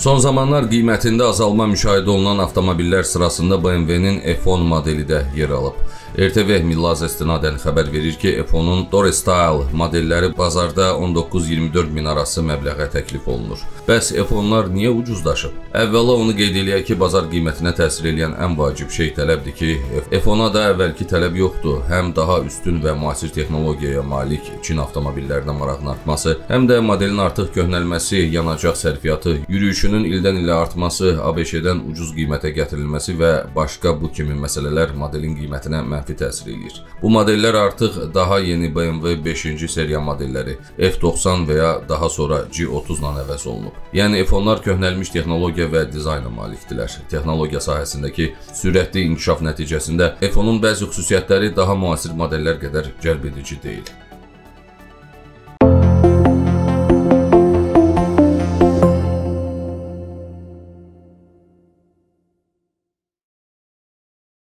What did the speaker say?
Son zamanlar qiymətində azalma müşahidə olunan avtomobillər sırasında BMW-nin F10 modeli də yer alıb. RTV Millaz istinadən xəbər verir ki, F10-un Dore Style modelləri bazarda 19-24 min arası məbləğə təklif olunur. Bəs F10-lar niyə ucuzlaşıb? Əvvəla onu qeyd eləyək ki, bazar qiymətinə təsir edən ən vacib şey tələbdir ki, F10-a da əvvəlki tələb yoxdur. Həm daha üstün və müasir texnologiyaya malik Çin avtomobillərinə marağın artması, həm də modelin artıq köhnəlməsi, yanacaq sərfiyyatı, yürüyüşünün ildən ilə artması, ABŞ-dən ucuz qiymətə gətirilməsi və başqa bu kimi məsələlər modelin qiymətinə mənfi təsir eləyir. Bu modellər artıq daha yeni BMW 5-ci seriya modelləri F90 və ya daha sonra G30-la əvəz olunub. Yəni F10-lar köhnəlmiş texnologiya və dizayna malikdirlər. Texnologiya sahəsindəki sürətli inkişaf nəticəsində F10-un bəzi xüsusiyyətləri daha müasir modellər qədər cəlbedici deyil.